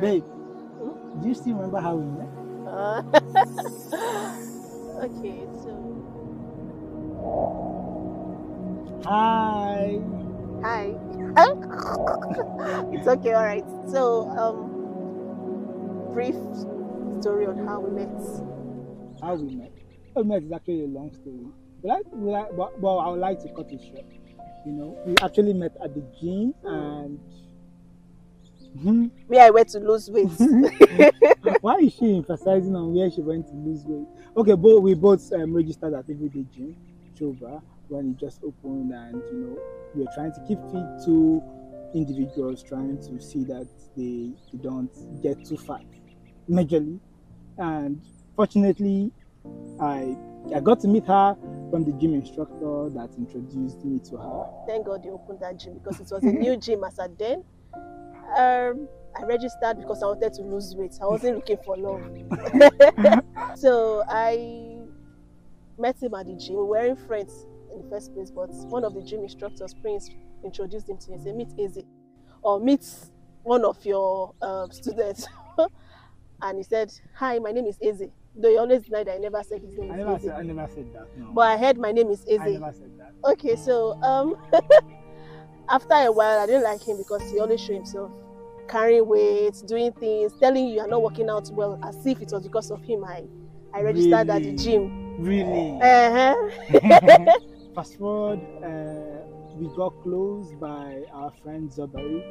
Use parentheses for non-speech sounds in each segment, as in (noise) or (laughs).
Babe, do you still remember how we met? Uh, (laughs) okay, so Hi. hi. (laughs) it's okay, all right. So, um, brief story on how we met. How we met? How we met is actually a long story. But, I, but, but, but I would like to cut it short. You know, we actually met at the gym and. Hmm? Where I went to lose weight. (laughs) Why is she emphasizing on where she went to lose weight? Okay, but we both um, registered at Everyday Gym, Choba, when it just opened, and you know, we are trying to keep fit two individuals trying to see that they, they don't get too fat, majorly. And fortunately, I I got to meet her from the gym instructor that introduced me to her. Thank God they opened that gym because it was a new (laughs) gym as at then. Um, I registered because I wanted to lose weight. I wasn't looking for love. (laughs) so I met him at the gym. We weren't friends in the first place, but one of the gym instructors, Prince, introduced him to me. He said, Meet Izzy, or meet one of your um, students. (laughs) and he said, Hi, my name is Izzy. Though he always denied that I never said his name I is never Izzy. said I never said that. No. But I heard my name is I never said that. Okay, so um, (laughs) after a while, I didn't like him because he always showed himself carrying weight, doing things, telling you you're not working out well, as if it was because of him. I, I registered at the gym. Really? Uh-huh. (laughs) Fast forward, uh, we got close by our friend Zobari.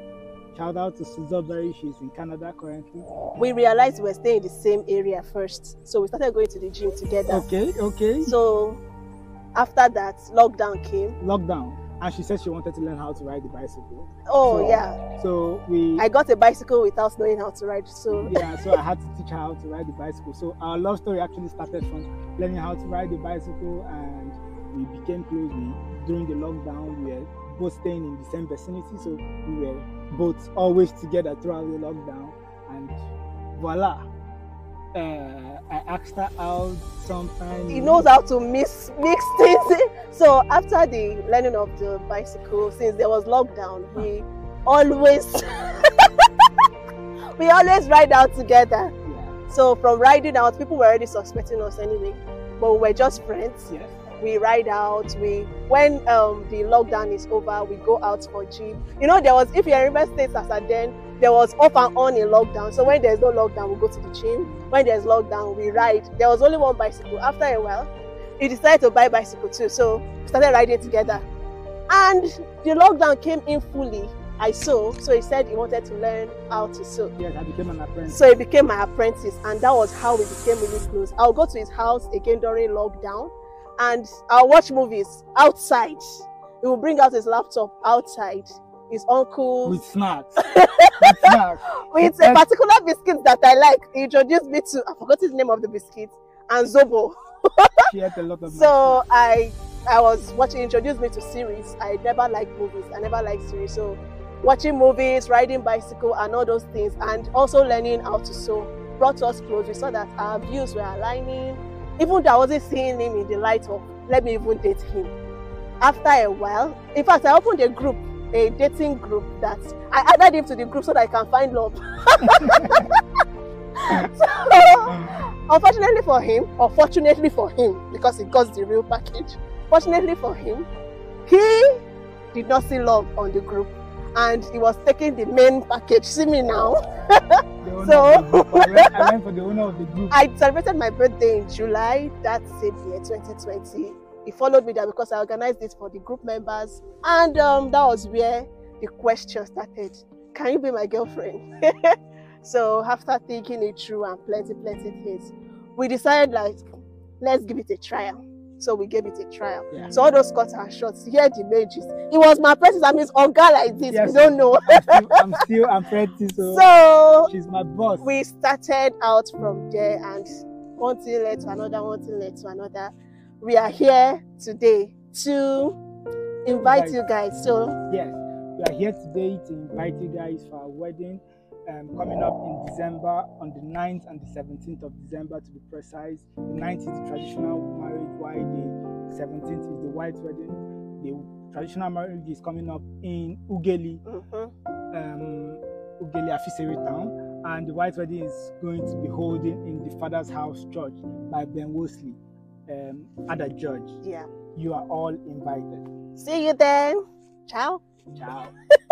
Shout out to Zobari, she's in Canada currently. we realized we were staying in the same area first, so we started going to the gym together. Okay, okay. So after that, lockdown came. Lockdown. And she said she wanted to learn how to ride the bicycle. Oh So- yeah, So we I got a bicycle without knowing how to ride. So yeah, so I had to teach her how to ride the bicycle. So our love story actually started from learning how to ride the bicycle and we became close. We, during the lockdown, we were both staying in the same vicinity, so we were both always together throughout the lockdown. And voila, uh, I asked her out sometime. he knows how to mix mix things. So after the learning of the bicycle, since there was lockdown, we always (laughs) we always ride out together. Yeah, So from riding out, people were already suspecting us anyway, but we were just friends. yes. We ride out. We when um the lockdown is over, we go out for gym. You know, there was if you remember states as at then, there was off and on in lockdown. So when there's no lockdown, we go to the gym. When there's lockdown, we ride. There was only one bicycle. After a while, he decided to buy a bicycle too. So we started riding together. And the lockdown came in fully. I sew. So he said he wanted to learn how to sew. Yes, I became an apprentice. So he became my apprentice, and that was how we became really close. I'll go to his house again during lockdown, and I'll watch movies outside. He will bring out his laptop outside. His uncle with snacks. (laughs) with snacks. with a particular biscuit that I like. He introduced me to I forgot his name of the biscuit and Zobo. She ate a lot of So I I was watching introduced me to series. I never liked movies. I never liked series. So watching movies, riding bicycle and all those things and also learning how to sew brought us close. We saw that our views were aligning. Even though I wasn't seeing him in the light of let me even date him. After a while, in fact I opened a group, a dating group that I added him to the group so that I can find love. (laughs) so, unfortunately for him, or fortunately for him, because he got the real package, fortunately for him, he did not see love on the group and he was taking the main package. See me now. (laughs) So- of the group. I went, I went for the owner of the group. I celebrated my birthday in July that same year, 2020. He followed me there because I organized it for the group members, and um, that was where the question started. Can you be my girlfriend? (laughs) so after thinking it through and plenty, plenty things, we decided like, let's give it a trial. So we gave it a trial. Yeah. So all those cuts and shots, here the images. It was my presence. I mean, it's on guy like this. Yes. You don't know. I'm still, I'm still (laughs) so, oh. so she's my boss. we started out from there and one thing led to another, one thing led to another. We are here today to invite Invite. you guys. So Yes, we are here today to invite you guys for our wedding um, coming up in December on the 9th and the 17th of December to be precise. The 9th is the traditional marriage, while the 17th is the white wedding. The traditional marriage is coming up in Ughelli, mhm, um, Ughelli Afiesere town, and the white wedding is going to be holding in the Father's House Church by Ben Wosley, um, Ada George. Yeah. You are all invited. See you then. Ciao. Ciao. (laughs)